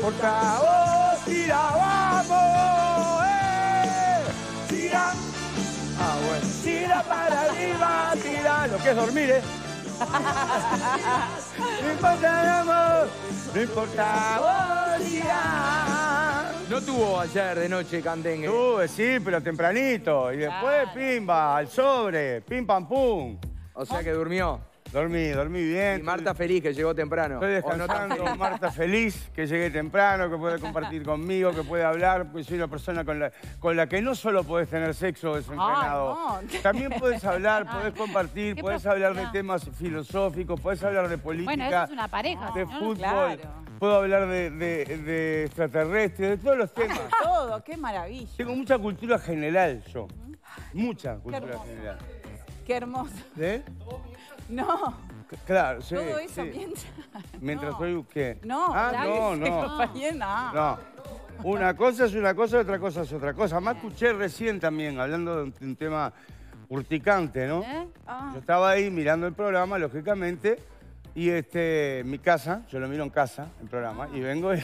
importa vos, tira, vamos, eh, tira. Ah, bueno. Tira para arriba, tira. Lo que es dormir, ¿eh? no importa el amor, no importa vos, tira. No tuvo ayer de noche candengue. Tuve, sí, pero tempranito. Y después, pimba, al sobre, pim, pam, pum. O sea que durmió. Dormí, dormí bien. Y Marta feliz que llegó temprano. Estoy ¿O no descansando, feliz? Marta feliz, que llegué temprano, que puede compartir conmigo, que puede hablar, porque soy una persona con la, con la que no solo podés tener sexo desenfrenado, Ay, no. también podés hablar, podés compartir, podés hablar de temas filosóficos, podés hablar de política, Bueno, eso es una pareja. de ¿no? fútbol, Claro. puedo hablar de, de- de extraterrestres, de todos los temas. Todo, qué maravilla. Tengo mucha cultura general yo, mucha cultura general. Qué hermoso. ¿Eh? No, Claro, sí. todo eso sí. mientras. Mientras no. soy qué? No, ah, no, sí, no. compañera, no. No. Una cosa es una cosa, otra cosa es otra cosa. Más escuché recién también, hablando de un, de un tema urticante, ¿no? ¿Eh? Ah, Yo estaba ahí mirando el programa, lógicamente, y este, mi casa, yo lo miro en casa, el programa, y vengo y,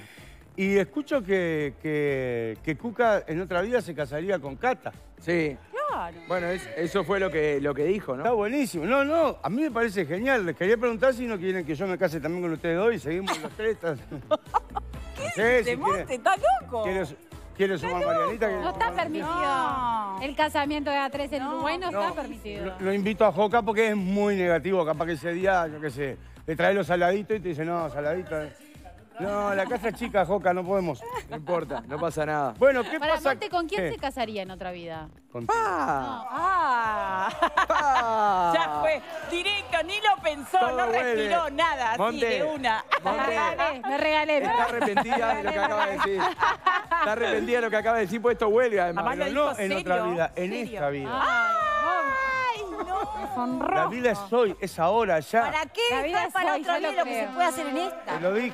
y escucho que, que, que Cuca en otra vida se casaría con Cata. Sí. Claro. Bueno, es- eso fue lo que, lo que dijo, Está ¿no? buenísimo. No, no, a mí me parece genial. Les quería preguntar si no quieren que yo me case también con ustedes dos y seguimos los tres. ¿Qué? ¿De monte? ¿Está loco? ¿Quieres, ¿Quieres sumar Marianita? ¿Quieres No está sumar- permitido. No. El casamiento de A3 en No, Uruguay no, No, está permitido. Lo, lo invito a Joca porque es muy negativo. Capaz que ese día, yo qué sé, le trae los saladitos y te dice, no, saladitos. No, la casa es chica, Joca, no podemos. No importa, no pasa nada. Bueno, ¿qué Para pasa? Monte, ¿con quién ¿Qué? se casaría en otra vida? Contigo. ¡Ah! Ah, ¡Ah! ya fue. Directo, ni lo pensó, Todo no vuelve. respiró nada, así Monte. de una. Me Monte, regalé, me regalé. está arrepentida de lo que acaba de decir. Está arrepentida de lo que acaba de decir, pues esto huelga además. Además, Pero lo no dijo en serio, otra vida, en serio. esta vida. Ay, no. La vida es hoy, es ahora, ya. ¿Para qué La vida dejar es para hoy, otra yo lo vida lo que se puede hacer en Te esta? lo dije.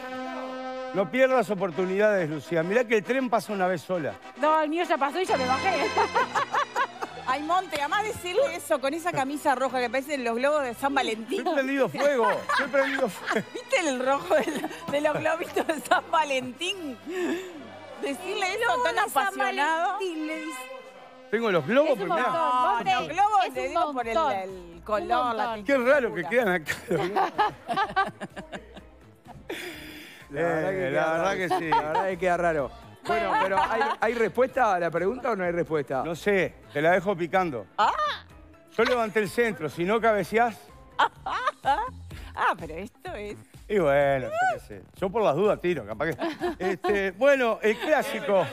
No pierdas oportunidades, Lucía. Mirá que el tren pasa una vez sola. No, el mío ya pasó y ya me bajé. Ay, Monte, además decirle eso con esa camisa roja que parecen los globos de San Valentín. Estoy prendido fuego. Estoy prendido fuego. ¿Viste el rojo de, de los globitos de San Valentín? Decirle eso tan apasionado. Tengo los globos primero. No, los globos es le un digo por el, color, la. Qué raro que quedan acá. La verdad que Eh, la verdad que sí. La verdad que queda raro. Bueno, pero ¿hay, hay respuesta a la pregunta o no hay respuesta? No sé, te la dejo picando. Yo levanté el centro, si no cabeceás. Ah, pero esto es. Y bueno, yo qué sé. Yo por las dudas tiro, capaz que. Este, bueno, el clásico.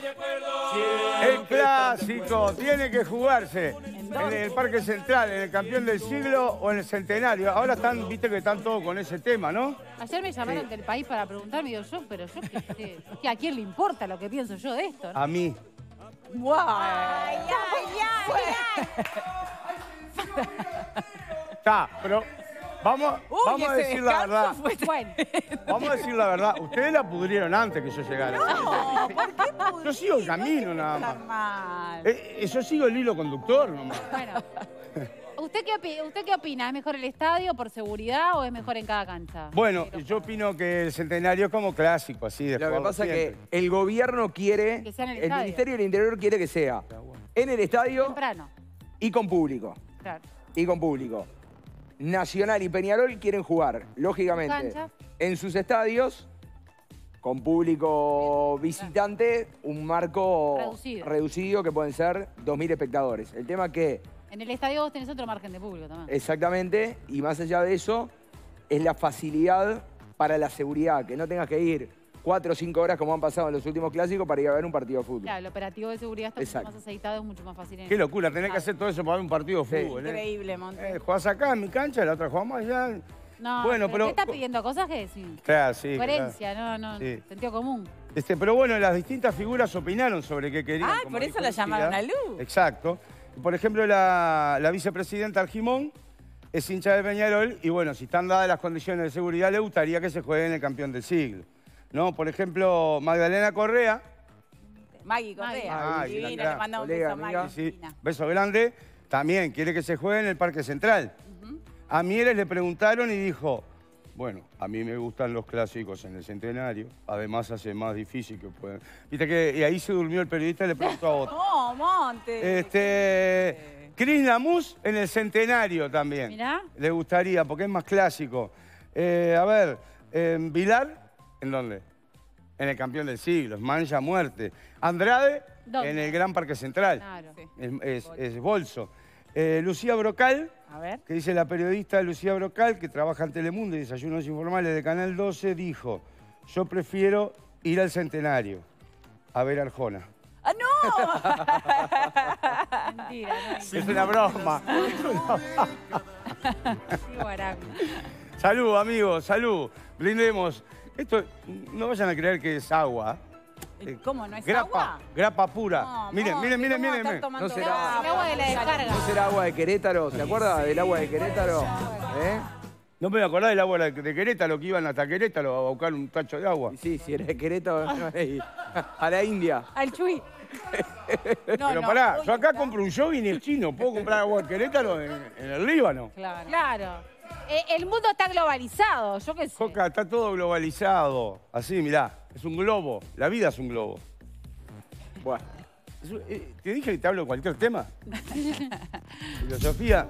El clásico tiene que jugarse en el Parque Central, en el campeón del siglo o en el centenario. Ahora están, viste que están todos con ese tema, ¿no? Ayer me llamaron del país para preguntarme y digo yo, pero yo qué sé, que a quién le importa lo que pienso yo de esto, ¿no? A mí. ¡Guau! ¡Ay, ay, ay! Está, pero vamos, Uy, vamos a decir la verdad. fue Bueno, Vamos a decir la verdad. Ustedes la pudrieron antes que yo llegara. No, ¿por qué Yo sigo el camino nada más. Mal. Eh, eh, yo sigo el hilo conductor nomás. bueno. ¿Usted qué, ¿Usted qué opina? ¿Es mejor el estadio por seguridad o es mejor en cada cancha? Bueno, yo opino que el centenario es como clásico, así de Lo que pasa es que el gobierno quiere, Que sea en el el estadio. Ministerio del Interior quiere que sea en el estadio Temprano, y con público. claro. Y con público. Nacional y Peñarol quieren jugar, lógicamente, en sus estadios, con público visitante, un marco Reducido. reducido que pueden ser 2.000 espectadores. El tema que, En el estadio vos tenés otro margen de público también. exactamente, y más allá de eso, es la facilidad para la seguridad, que no tengas que ir cuatro o cinco horas como han pasado en los últimos clásicos para ir a ver un partido de fútbol. Claro, el operativo de seguridad está Exacto. mucho más aceitado, es mucho más fácil. en- Qué locura, tenés que hacer todo eso para ver un partido de Sí. fútbol. ¿eh? Increíble, Monte. Eh, jugás acá en mi cancha, la otra jugamos allá. No, Bueno, pero pero- ¿qué está pidiendo? ¿Cosas que sí? Claro, sí. Coherencia, no, no, Sí. sentido común. Este, pero bueno, las distintas figuras opinaron sobre qué querían. Ah, como por eso la llamaron a Lu. Exacto. Por ejemplo, la, la vicepresidenta Argimón es hincha de Peñarol y bueno, si están dadas las condiciones de seguridad, le gustaría que se juegue en el campeón del siglo. ¿No? Por ejemplo, Magdalena Correa, Maggie Correa. Maggie, Divina, claro. le mandamos un beso a amiga. Maggie. sí, divina. beso grande, también quiere que se juegue en el Parque Central. A Mieres le preguntaron y dijo, Bueno, a mí me gustan los clásicos en el centenario. Además, hace más difícil que puedan. Viste que y ahí se durmió el periodista y le preguntó a otro. No, Monte. Este, Cris Lamus en el centenario también. Mirá. Le gustaría, porque es más clásico. Eh, a ver, en Vilar, ¿en dónde? En el campeón del siglo, Mancha Muerte. Andrade, ¿Dónde? en el Gran Parque Central. Claro. Sí. Es, es- es Bolso. Eh, Lucía Brocal, A ver. que dice la periodista Lucía Brocal, que trabaja en Telemundo y Desayunos Informales de Canal 12, dijo, yo prefiero ir al centenario a ver a Arjona. ¡Ah, no! Mentira, no. Es una broma. Sí, guaraco. salud, amigos, salud. Brindemos. Esto, no vayan a creer que es agua. Eh, ¿Cómo? ¿No es grapa, agua? grapa pura. No, miren, miren, miren, ¿cómo va a miren. miren. No será- agua? De la descarga. ¿No será agua de Querétaro? ¿Se acuerda del agua de Querétaro? ¿Eh? No me voy a acordar del agua de Querétaro, que iban hasta Querétaro a buscar un tacho de agua. Sí, si era de Querétaro, a la India. Al Chuy. No, Pero no, pará, yo acá compro un jogging y el chino. ¿Puedo comprar agua de Querétaro en, en el Líbano? Claro. Claro. Eh, el mundo está globalizado, yo qué sé. Coca, está todo globalizado. Así, mirá, es un globo. La vida es un globo. Bueno. Eh, ¿Te dije que te hablo de cualquier tema? Filosofía.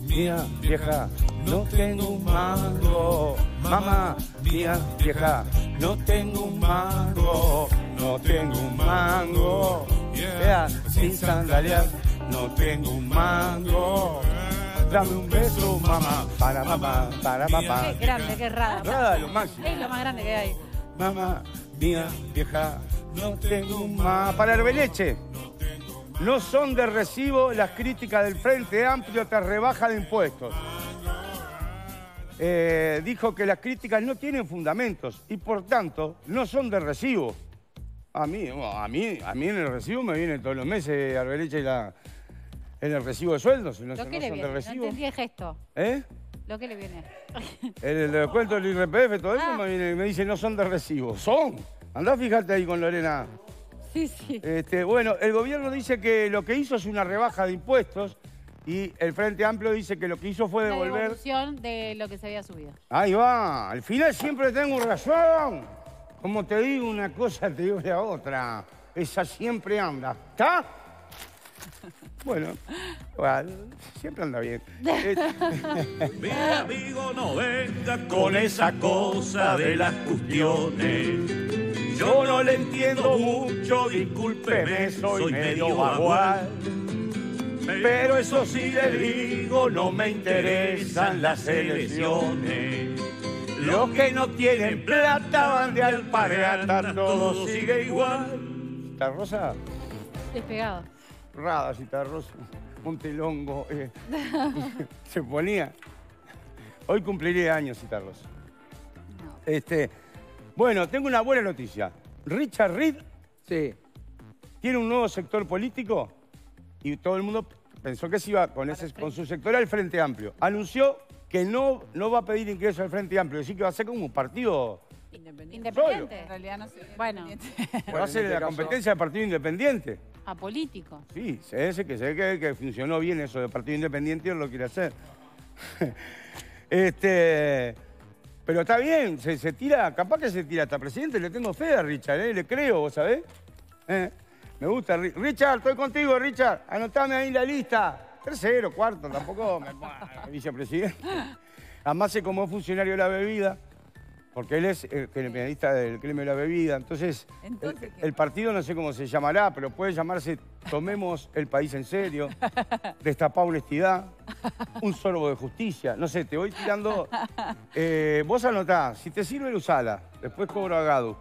Mía, vieja, no tengo un mango. Mamá, mía, vieja, no tengo un mango. No tengo un mango. Vea, sin sandalias, no tengo un mango. Dame un beso, mamá, para mamá, para mamá. Qué grande, qué raro. Lo máximo. Es lo más grande que hay. Mamá, mía, vieja, no tengo más. Para Herbeleche, no son de recibo las críticas del Frente Amplio tras rebaja de impuestos. Eh, dijo que las críticas no tienen fundamentos y por tanto no son de recibo. A mí, a mí, a mí en el recibo me vienen todos los meses Arbeleche y la, en el recibo de sueldos, si no, que no de viene. No recibo. entendí el gesto. ¿Eh? Lo que le viene. El, el descuento del IRPF, todo eso Ah. me, viene- me dice no son de recibo. Son. Andá a fijarte ahí con Lorena. Sí, sí. Este, bueno, el gobierno dice que lo que hizo es una rebaja de impuestos y el Frente Amplio dice que lo que hizo fue La devolver. devolución de lo que se había subido. Ahí va, al final siempre tengo razón. Como te digo una cosa, te digo la otra. Esa siempre anda. ¿Está? Bueno, bueno, siempre anda bien. Mi amigo no venga con esa cosa de las cuestiones. Yo no le entiendo mucho, discúlpeme, soy medio bagual. Pero eso sí le digo, no me interesan las elecciones. Los que no tienen plata van de alpargata, todo sigue igual. ¿Está Rosa? Despegado. Rada, Cita Rosa, Montelongo. eh, se ponía. Hoy cumpliré años, Cita Rosa. Este, bueno, tengo una buena noticia. Richard Reed Sí. tiene un nuevo sector político y todo el mundo pensó que se iba con, ese, con su sector al Frente Amplio. Anunció que no, no va a pedir ingreso al Frente Amplio, así que va a ser como un partido, Independiente. Independiente. En realidad no sé. Bueno. va a ser la competencia del Partido Independiente. Apolítico. Sí, ve que, que, funcionó bien eso del Partido Independiente lo quiere hacer. este, pero está bien, se, se tira, capaz que se tira hasta presidente, le tengo fe a Richard, ¿eh? le creo, ¿vos sabés? Eh, Me gusta, Ri- Richard, estoy contigo, Richard, anotame ahí la lista. Tercero, cuarto, tampoco vicepresidente. Además sé cómo es funcionario de la bebida, porque él es el criminalista del crimen de la bebida. Entonces, Entonces, el, partido no sé cómo se llamará, pero puede llamarse Tomemos el país en serio, Destapá honestidad, Un sorbo de justicia. No sé, te voy tirando. Eh, vos anotá, si te sirve, usala. Después cobro a Gadu.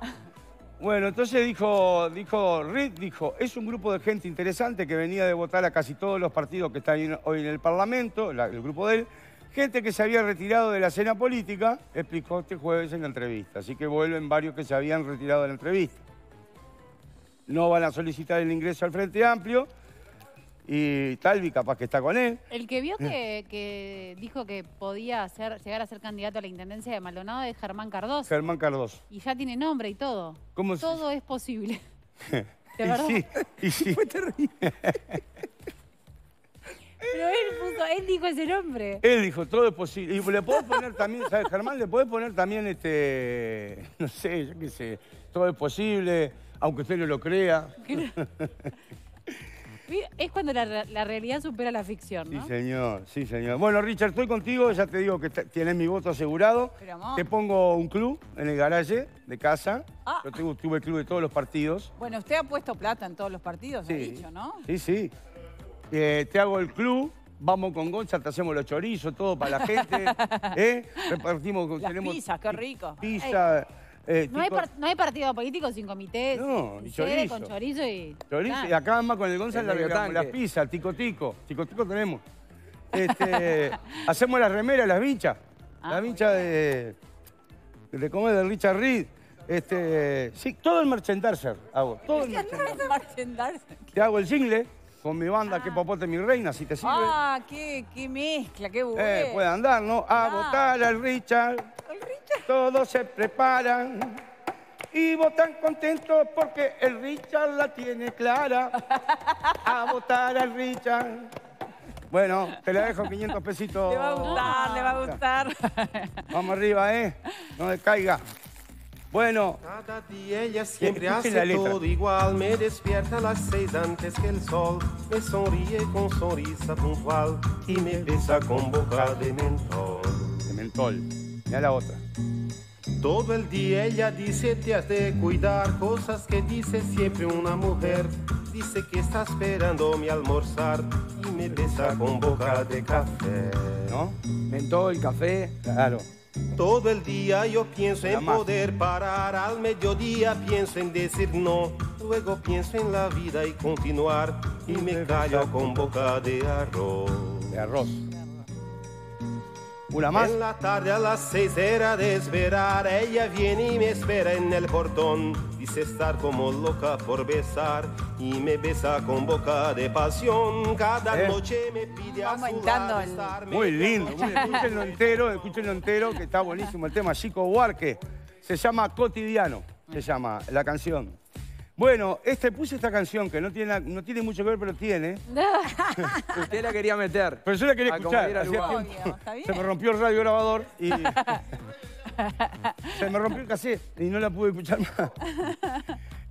Bueno, entonces dijo, dijo dijo, es un grupo de gente interesante que venía de votar a casi todos los partidos que están hoy en el Parlamento, la- el grupo de él, gente que se había retirado de la escena política, explicó este jueves en la entrevista. Así que vuelven varios que se habían retirado de la entrevista. No van a solicitar el ingreso al Frente Amplio y Talvi capaz que está con él. El que vio que, que dijo que podía ser, llegar a ser candidato a la intendencia de Maldonado es Germán Cardoso. Germán Cardoso. Y ya tiene nombre y todo. ¿Cómo se- Todo es posible. ¿De y verdad? sí, y puso él dijo ese nombre. Él dijo, todo es posible. Y le podés poner también, ¿sabes, Germán? Le podés poner también, este, no sé, yo qué sé, todo es posible, aunque usted no lo crea. Es cuando la, la realidad supera la ficción, Sí, ¿no? señor, sí, señor. Bueno, Richard, estoy contigo, ya te digo que tienes mi voto asegurado. Pero, amor. Te pongo un club en el garaje de casa. Ah. Yo tengo, tuve el club de todos los partidos. Bueno, usted ha puesto plata en todos los partidos, ha Sí. dicho, ¿no? Sí, sí. Eh, te hago el club, vamos con Gonza, te hacemos los chorizos, todo para la gente. ¿eh? Repartimos, Las tenemos pizzas, qué rico. pizza. eh, No hay, no partido político sin comité. No, sin y chorizo. Con chorizo y... Chorizo, Claro. y acá más con el Gonza El la las pizzas, tico tico. Tico tico tenemos. Este, hacemos las remeras, las vinchas. Ah, la vincha de, de comer de Richard Reed. Este, sí, todo el merchandiser hago. Todo el. Merchandising. Te hago el jingle con mi banda Que Popote Mi Reina, si te sirve. Ah, qué, qué mezcla, qué bueno. Eh, puede andar, ¿no? A Ah. votar al Richard. Todos se preparan y votan contentos porque el Richard la tiene clara. A votar al Richard. Bueno, te la dejo 500 pesitos. Le va a gustar, le va a gustar. Vamos arriba, ¿eh? No decaiga. Bueno, Cada día ella siempre la hace letra. todo igual. Me despierta a las seis antes que el sol. Me sonríe con sonrisa puntual y me besa con boca de mentol. de mentol. Mira la otra. Todo el día ella dice te has de cuidar. Cosas que dice siempre una mujer. Dice que está esperando mi almorzar y me besa con boca de café. ¿No? Mentol, café. Claro. Todo el día yo pienso en poder parar, al mediodía pienso en decir no, luego pienso en la vida y continuar y me callo con boca de arroz. De arroz. Una más. En la tarde a las seis era de esperar, ella viene y me espera en el portón, dice estar como loca por besar y me besa con boca de pasión, cada Eh. noche me pide a su Muy lindo, muy, escúchenlo entero, escúchenlo entero, que está buenísimo el tema. Chico Buarque, se llama Cotidiano, se llama la canción. Bueno, este, puse esta canción que no tiene, no tiene mucho que ver, pero tiene. Usted la quería meter. Pero yo la quería escuchar. Obvio, está bien. Se me rompió el radio grabador y. se me rompió el cassette y no la pude escuchar más.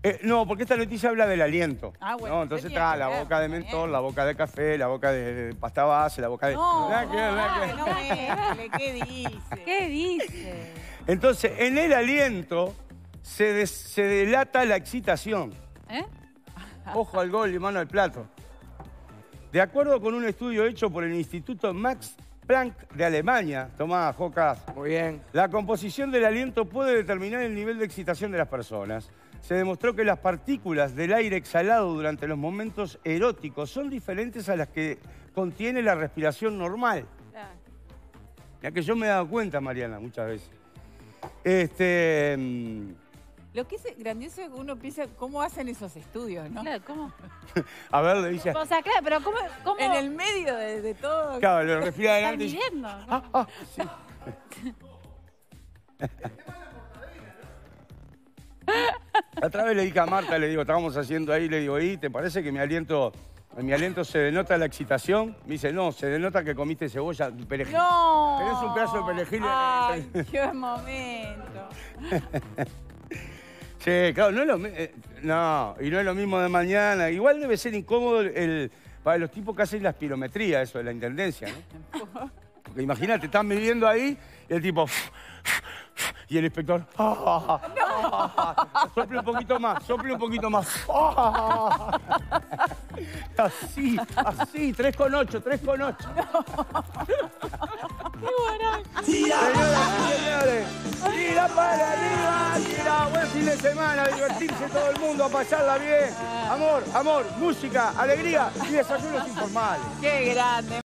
Eh, no, porque esta noticia habla del aliento. Ah, bueno, ¿no? Entonces está la boca de mentol, bien. la boca de café, la boca de pasta base, la boca de. No, no, no ¿qué dice? ¿Qué dice? Entonces, en el aliento se, des- se delata la excitación. ¿Eh? Ojo al gol y mano al plato. De acuerdo con un estudio hecho por el Instituto Max Planck de Alemania, tomá, Jocas, Muy bien. la composición del aliento puede determinar el nivel de excitación de las personas. Se demostró que las partículas del aire exhalado durante los momentos eróticos son diferentes a las que contiene la respiración normal. Ya que yo me he dado cuenta, Mariana, muchas veces. Este. Lo que es grandioso es que uno piensa cómo hacen esos estudios, ¿no? Claro, ¿cómo? A ver, le dice. O sea, claro, pero ¿cómo? cómo En el medio de, de todo. Claro, le respira están adelante y dice, midiendo? Ah, ah, sí. Otra vez le dije a Marta, le digo, estábamos haciendo ahí, le digo, ¿y te parece que mi aliento, en mi aliento se denota la excitación? Me dice, no, se denota que comiste cebolla, perejil. ¡No! Tenés un pedazo de perejil. ¡Ay, qué momento! Sí, claro, no es lo eh, No, y no es lo mismo de mañana. Igual debe ser incómodo el, para los tipos que hacen la espirometría, eso de la intendencia, ¿no? Porque imagínate, están midiendo ahí y el tipo. Y el inspector. Sople un poquito más, sople un poquito más. Así, así, 3 con 8, 3 con 8. Señoras y señores, tira para arriba, tira, buen fin de semana, divertirse todo el mundo, a pasarla bien. Amor, amor, música, alegría y desayunos informales. ¡Qué grande!